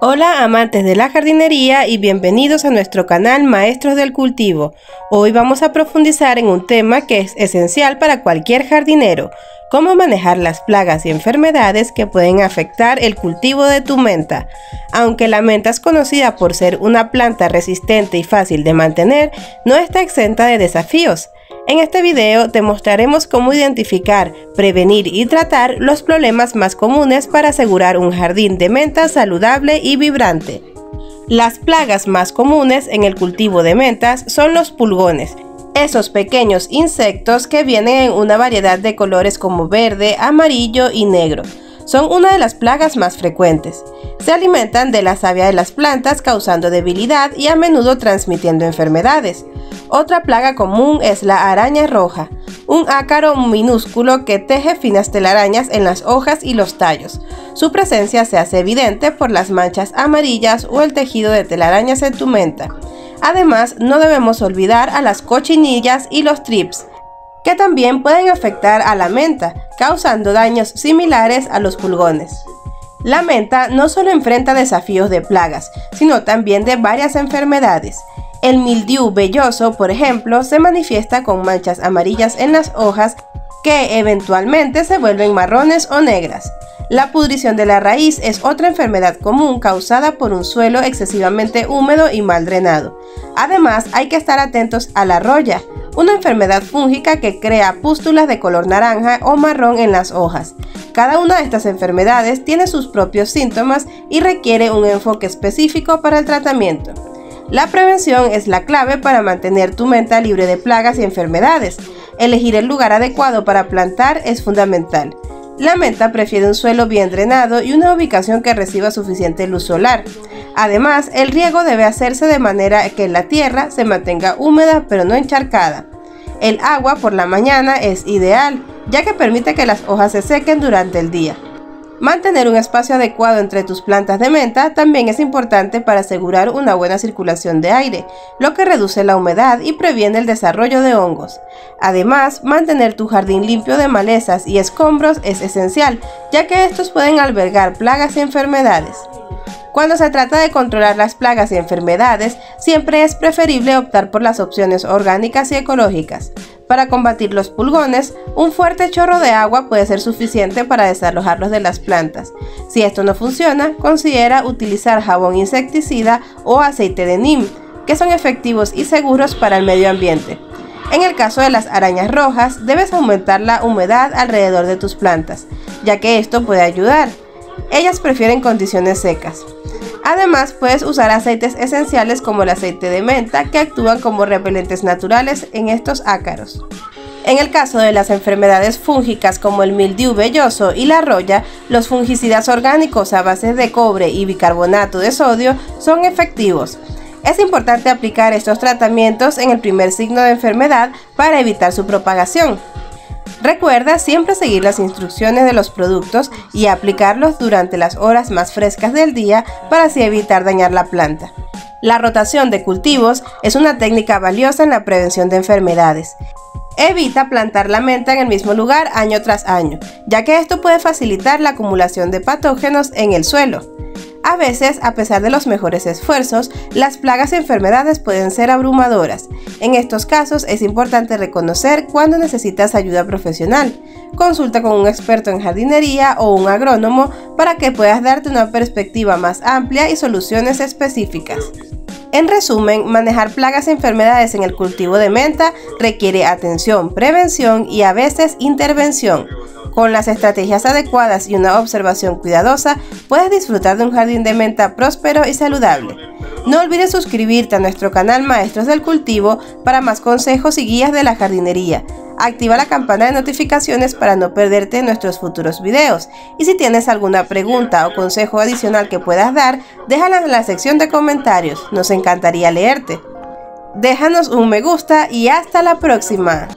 Hola amantes de la jardinería y bienvenidos a nuestro canal Maestros del Cultivo. Hoy vamos a profundizar en un tema que es esencial para cualquier jardinero, cómo manejar las plagas y enfermedades que pueden afectar el cultivo de tu menta. Aunque la menta es conocida por ser una planta resistente y fácil de mantener, no está exenta de desafíos. En este video te mostraremos cómo identificar, prevenir y tratar los problemas más comunes para asegurar un jardín de menta saludable y vibrante. Las plagas más comunes en el cultivo de mentas son los pulgones, esos pequeños insectos que vienen en una variedad de colores como verde, amarillo y negro. Son una de las plagas más frecuentes. Se alimentan de la savia de las plantas causando debilidad y a menudo transmitiendo enfermedades. Otra plaga común es la araña roja, un ácaro minúsculo que teje finas telarañas en las hojas y los tallos. Su presencia se hace evidente por las manchas amarillas o el tejido de telarañas en tu menta. Además, no debemos olvidar a las cochinillas y los trips, que también pueden afectar a la menta, causando daños similares a los pulgones. La menta no solo enfrenta desafíos de plagas, sino también de varias enfermedades. El mildiu velloso, por ejemplo, se manifiesta con manchas amarillas en las hojas que eventualmente se vuelven marrones o negras. La pudrición de la raíz es otra enfermedad común causada por un suelo excesivamente húmedo y mal drenado. Además, hay que estar atentos a la roya, una enfermedad fúngica que crea pústulas de color naranja o marrón en las hojas. Cada una de estas enfermedades tiene sus propios síntomas y requiere un enfoque específico para el tratamiento. La prevención es la clave para mantener tu menta libre de plagas y enfermedades. Elegir el lugar adecuado para plantar es fundamental. La menta prefiere un suelo bien drenado y una ubicación que reciba suficiente luz solar. Además, el riego debe hacerse de manera que la tierra se mantenga húmeda pero no encharcada. El agua por la mañana es ideal, ya que permite que las hojas se sequen durante el día. Mantener un espacio adecuado entre tus plantas de menta también es importante para asegurar una buena circulación de aire, lo que reduce la humedad y previene el desarrollo de hongos. Además, mantener tu jardín limpio de malezas y escombros es esencial, ya que estos pueden albergar plagas y enfermedades. Cuando se trata de controlar las plagas y enfermedades, siempre es preferible optar por las opciones orgánicas y ecológicas. Para combatir los pulgones, un fuerte chorro de agua puede ser suficiente para desalojarlos de las plantas. Si esto no funciona, considera utilizar jabón insecticida o aceite de neem, que son efectivos y seguros para el medio ambiente. En el caso de las arañas rojas, debes aumentar la humedad alrededor de tus plantas, ya que esto puede ayudar. Ellas prefieren condiciones secas. Además, puedes usar aceites esenciales como el aceite de menta que actúan como repelentes naturales en estos ácaros. En el caso de las enfermedades fúngicas como el mildiu velloso y la roya, los fungicidas orgánicos a base de cobre y bicarbonato de sodio son efectivos. Es importante aplicar estos tratamientos en el primer signo de enfermedad para evitar su propagación. Recuerda siempre seguir las instrucciones de los productos y aplicarlos durante las horas más frescas del día para así evitar dañar la planta. La rotación de cultivos es una técnica valiosa en la prevención de enfermedades. Evita plantar la menta en el mismo lugar año tras año, ya que esto puede facilitar la acumulación de patógenos en el suelo. A veces, a pesar de los mejores esfuerzos, las plagas y enfermedades pueden ser abrumadoras. En estos casos es importante reconocer cuando necesitas ayuda profesional. Consulta con un experto en jardinería o un agrónomo para que puedas darte una perspectiva más amplia y soluciones específicas. En resumen, manejar plagas y enfermedades en el cultivo de menta requiere atención, prevención y a veces intervención. Con las estrategias adecuadas y una observación cuidadosa, puedes disfrutar de un jardín de menta próspero y saludable. No olvides suscribirte a nuestro canal Maestros del Cultivo para más consejos y guías de la jardinería. Activa la campana de notificaciones para no perderte nuestros futuros videos. Y si tienes alguna pregunta o consejo adicional que puedas dar, déjala en la sección de comentarios. Nos encantaría leerte. Déjanos un me gusta y hasta la próxima.